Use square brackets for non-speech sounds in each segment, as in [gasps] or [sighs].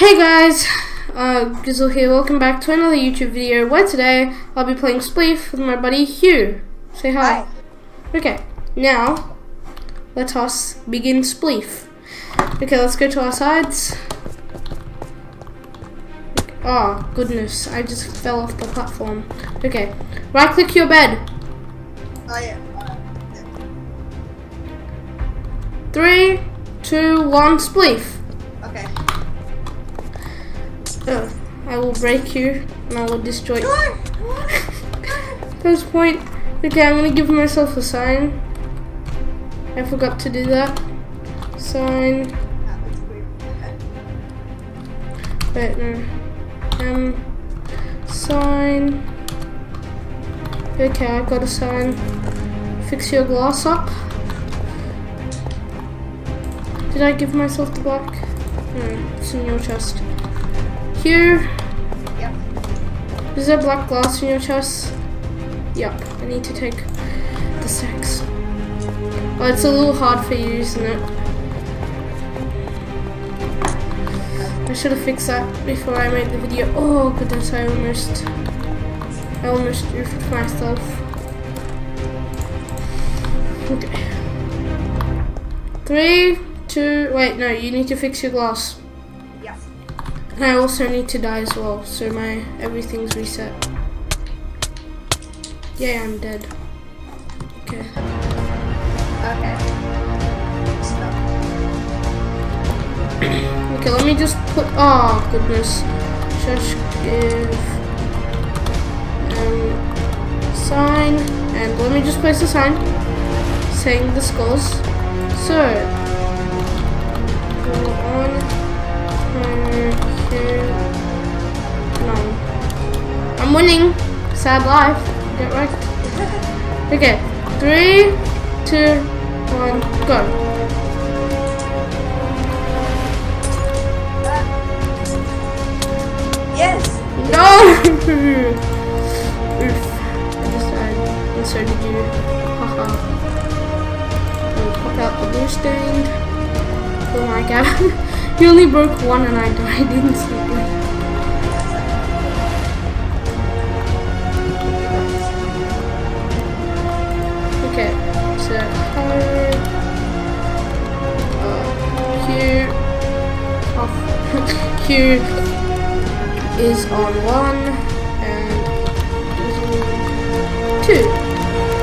Hey guys, uh, Gizzle here, welcome back to another YouTube video where today I'll be playing Spleef with my buddy Hugh. Say hi. Hi. Okay, now let us begin Spleef. Okay, let's go to our sides. Oh, goodness, I just fell off the platform. Okay, right click your bed. Oh yeah. Three, two, one, Spleef. Okay. Oh, I will break you and I will destroy you. [laughs] First point. Okay, I'm gonna give myself a sign. I forgot to do that. Sign. Wait, no. Um. Sign. Okay, I got a sign. Fix your glass up. Did I give myself the black? No, it's in your chest. Here. Yep. Is there black glass in your chest? Yep. I need to take the sex. Oh, it's a little hard for you, isn't it? I should have fixed that before I made the video. Oh goodness, I almost, I almost roofed myself. Okay. Three, two, wait, no, you need to fix your glass. And I also need to die as well, so my everything's reset. Yeah, I'm dead. Okay. Okay. Okay, let me just put. Oh goodness. Just give um sign and let me just place a sign saying the scores. So winning. Sad life. Get right. [laughs] Okay. Three, two, one, go. Yes. No! [laughs] Oof. I just so did you. Haha. Pop out the blue stain. Oh my god. [laughs] you only broke one and I died instantly. Hugh is on one and two.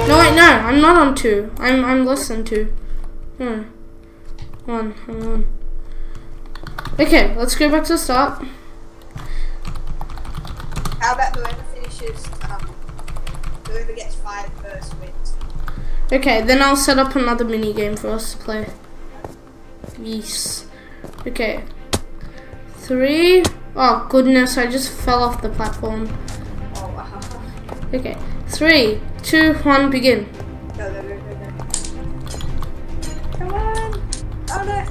No wait, no, I'm not on two. I'm I'm less than two. No. One, I'm one. Okay, let's go back to the start. How about whoever finishes, um, whoever gets five first wins. Okay, then I'll set up another mini game for us to play. Yes. Okay. Three. Oh goodness, I just fell off the platform. Oh wow. Okay. Three, two, one, begin. Come on. Oh no.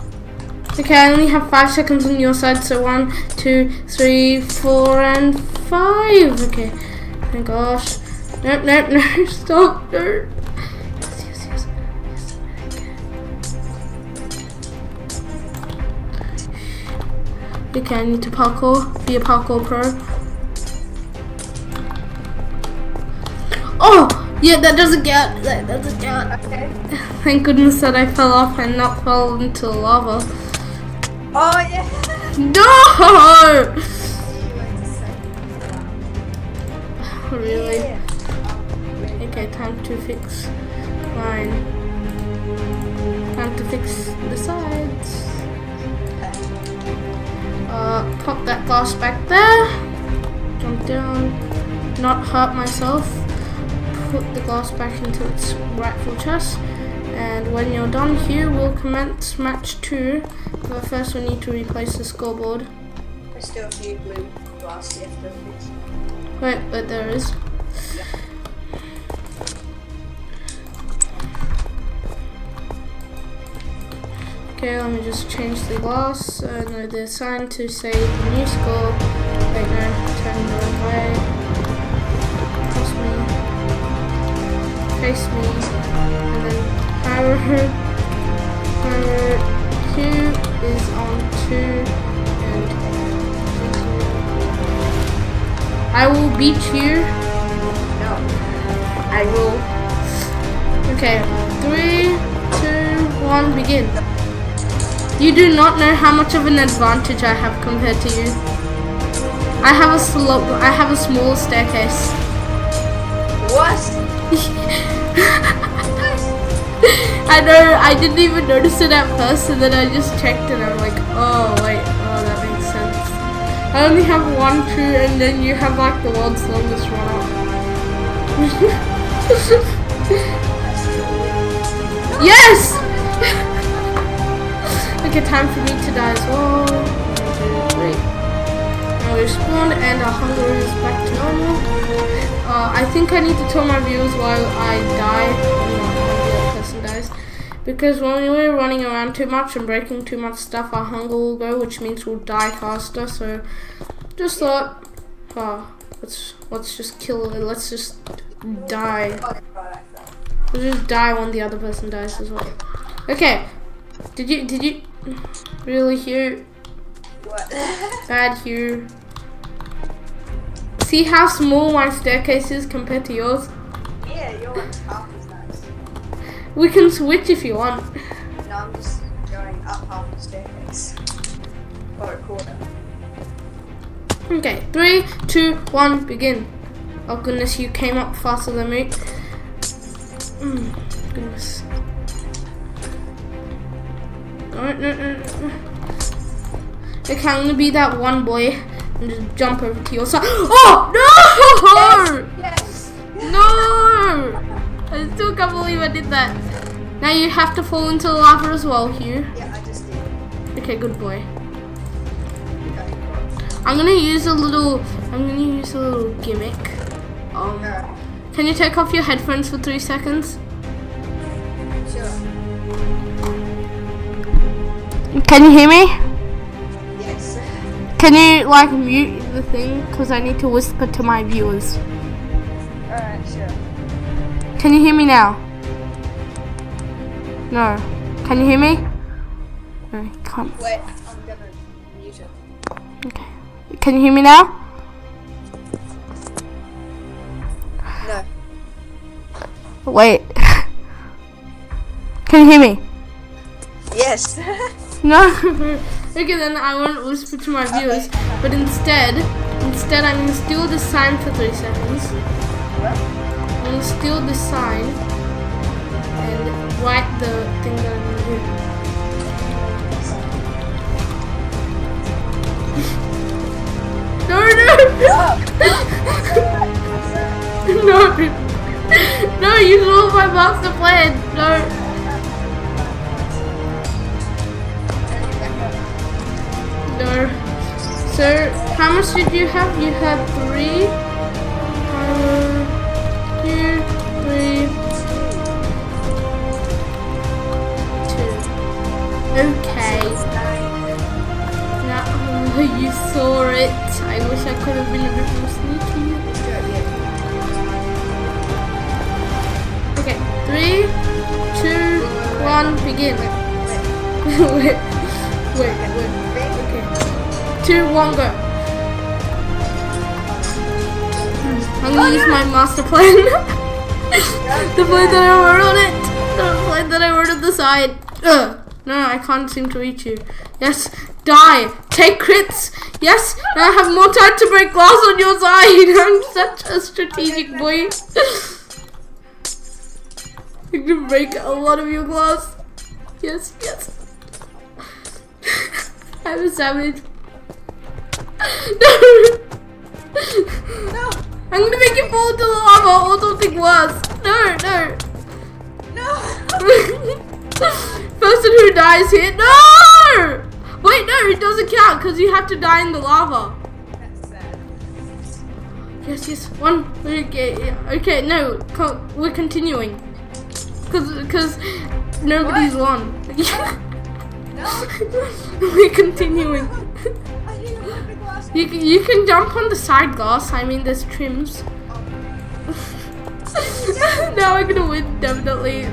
Okay, I only have five seconds on your side, so one, two, three, four, and five. Okay. My gosh. Nope, nope, [laughs] no, stop, no. I need to parkour, be a parkour pro. Oh! Yeah, that doesn't count. That doesn't count. Okay. [laughs] Thank goodness that I fell off and not fell into lava. Oh yeah. [laughs] No! You. [laughs] Really? Yeah. Okay, time to fix mine. Time to fix the sides. Uh, pop that glass back there. Jump down. Not hurt myself. Put the glass back into its rightful chest. And when you're done here, we'll commence match two. But first we need to replace the scoreboard. I still a few blue glass you have to. Wait, but there is. Okay, let me just change the glass. Uh, no, the sign to say the new score. Wait, no, turn the wrong way. Cross me. Face me. And then arrow. Arrow. Hugh is on two. And I will beat you. No. I will. Okay, three, two, one, begin. You do not know how much of an advantage I have compared to you. I have a slow, I have a small staircase. What? [laughs] I know, I didn't even notice it at first, and then I just checked, and I'm like, oh wait, oh that makes sense. I only have one true, and then you have like the world's longest run up. [laughs] yes! Okay, time for me to die as well. Three. Now we spawned, and our hunger is back to normal. Uh, I think I need to tell my viewers why I die and other person dies. Because when we're running around too much and breaking too much stuff, our hunger will go, which means we'll die faster. So, just thought, oh, let's let's just kill it. Let's just die. We'll just die when the other person dies as well. Okay, did you did you really hear What? [laughs] bad here? See how small my staircase is compared to yours? yeah, your one's half as nice. We can switch if you want. No, I'm just going up half the staircase. Or a quarter. Okay, three, two, one, begin. Oh goodness, you came up faster than me. Mm, goodness. Okay, I'm gonna be that one boy and just jump over to your side. [gasps] Oh no! Yes! No! I still can't believe I did that. Now you have to fall into the lava as well, Hugh. Yeah, I just did. Okay, good boy. I'm gonna use a little. I'm gonna use a little gimmick. Um, Alright. can you take off your headphones for three seconds? Sure. Can you hear me? Yes. Can you like mute the thing? Cause I need to whisper to my viewers. Alright, sure. Can you hear me now? No. Can you hear me? No, you can't. Wait, I'm gonna mute it. Okay. Can you hear me now? No. Wait. [laughs] Can you hear me? Yes. [laughs] No. [laughs] okay, then I won't whisper to my viewers. But instead, instead, I'm gonna steal this sign for three seconds. I'm gonna steal this sign and write the thing that I'm gonna do. [laughs] No, no, [laughs] no, no! You stole my master plan. No. No. So, how much did you have? You had three. Uh, one, two, three, two. Okay. Now, [laughs] you saw it. I wish I could have been a bit more sneaky. Okay, three, two, one, begin. [laughs] Two, one, go. I'm gonna use my master plan. [laughs] the plan that I wrote on it. The plan that I wrote on the side. Ugh. No, I can't seem to reach you. Yes, die. Take crits. Yes, I have more time to break glass on your side. [laughs] I'm such a strategic boy. [laughs] I can break a lot of your glass. Yes, yes. I'm a savage. No! No! I'm gonna make you fall into the lava or something worse. No, no. No! [laughs] Person who dies here. No! Wait, no, it doesn't count because you have to die in the lava. That's sad. Yes, yes. One. Okay, yeah, okay. No, co- we're continuing. Cause, cause nobody's won. [laughs] No! we're continuing. You can, you can jump on the side glass. I mean, there's trims. [laughs] now I'm gonna win, definitely.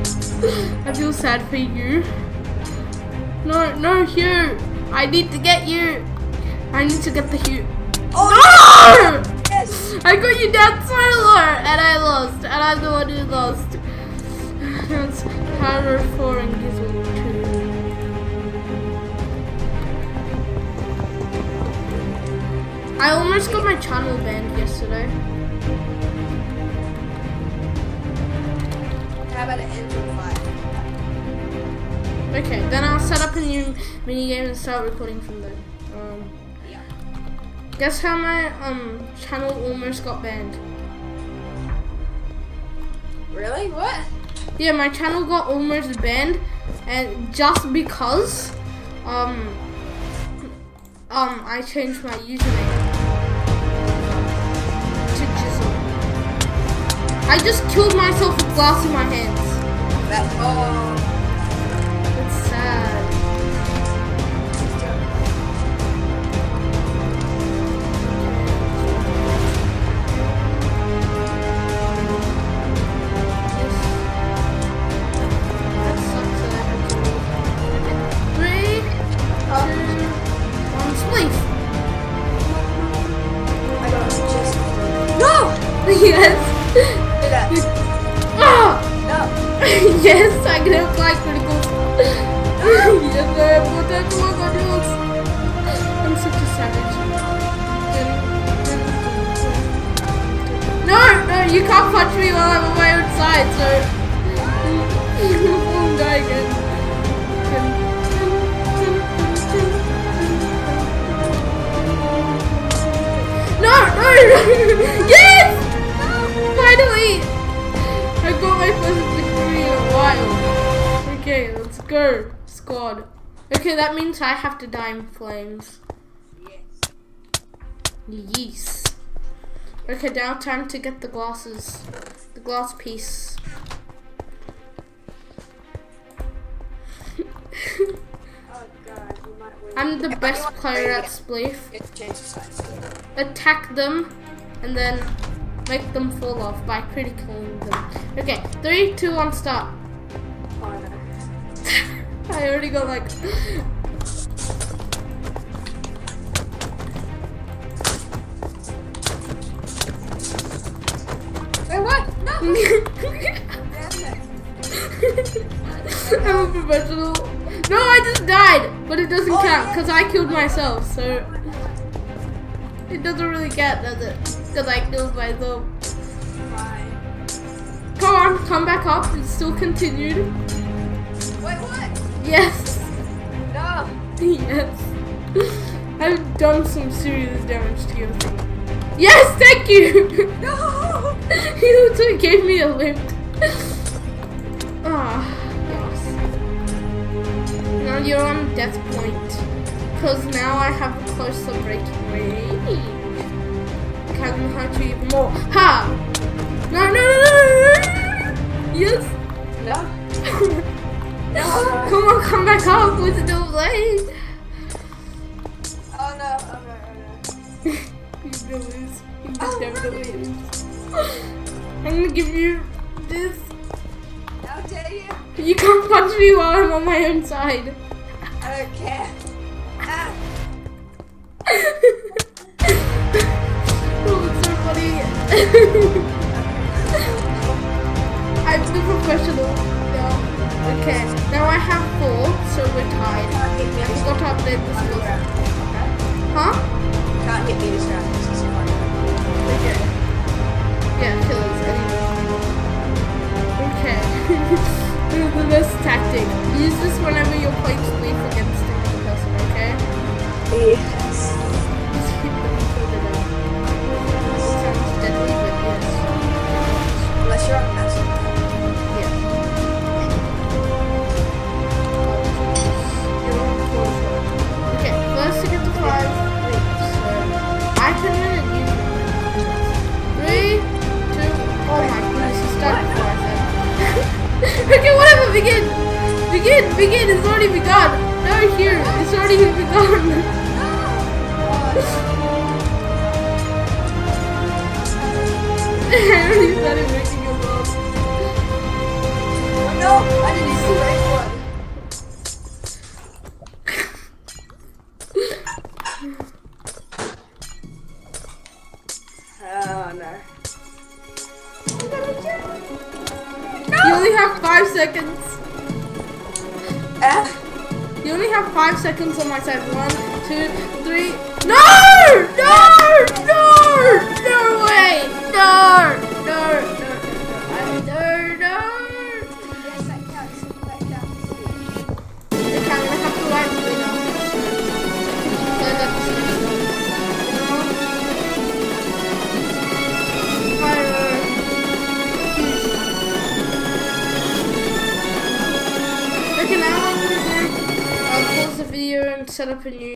I feel sad for you. No, no, Hugh. I need to get you. I need to get the Hugh. Oh, No! yes! I got you down so low, and I lost, and I'm the one who lost. [sighs] That's Harrow 4 and Gizmo I almost got my channel banned yesterday. How about an engine? Okay, then I'll set up a new mini game and start recording from there. Um, Yeah. guess how my um channel almost got banned? Really? What? Yeah, my channel got almost banned, and just because um um I changed my username I just killed myself with glass in my hands. That oh. It's sad. That sucks that I have to leave. Three, two, one, spleef. I got just. No! [laughs] Yes. That. [laughs] Ah! Yes, I can apply critical. yes, I have potential work on yours. I'm such a savage. No, no, you can't punch me while I'm on my own side, so won't die again. No, no, no! Okay, that means I have to die in flames. Yes. Yes. Okay, now time to get the glasses. The glass piece. Oh [laughs] god. I'm the best player at Spleef. Attack them and then make them fall off by critically them. Okay, three, two, one, start. I already got like. Wait, what? No! [laughs] I'm a professional. No, I just died, but it doesn't Oh, count yeah. because I killed myself, so it doesn't really count, does it? Because I killed myself. Come on, come back up. It's still continued. Wait, what? Yes, No! yes. I've done some serious damage to your thing. Yes, thank you. No! he literally gave me a lift. Ah, yes. Now you're on death point. Because now I have a closer breaking range. Can hurt you even more. Ha! No, no, no, no, no, no. Yes. No! No! [laughs] Come on, come back up with the double blade. Oh no, oh no, oh no. You're gonna lose. You're gonna definitely lose. I'm gonna give you this. How dare you? You can't punch me while I'm on my own side. I don't care. Ah! [laughs] oh, it's so funny. [laughs] we're tied. I this forgot to update the round. Huh? Can't hit me this round. This is fun. Okay. [laughs] Yeah. Okay. this is the best tactic. Use this whenever you're playing Spleef against another person, okay? Yes. 嗯 No! No! No! No way! No! No! No! No! No! No! Yes, that counts. That counts. Okay, I'm gonna have to write it now. So that's. Okay, now I'm gonna do. I'll pause the video and set up a new.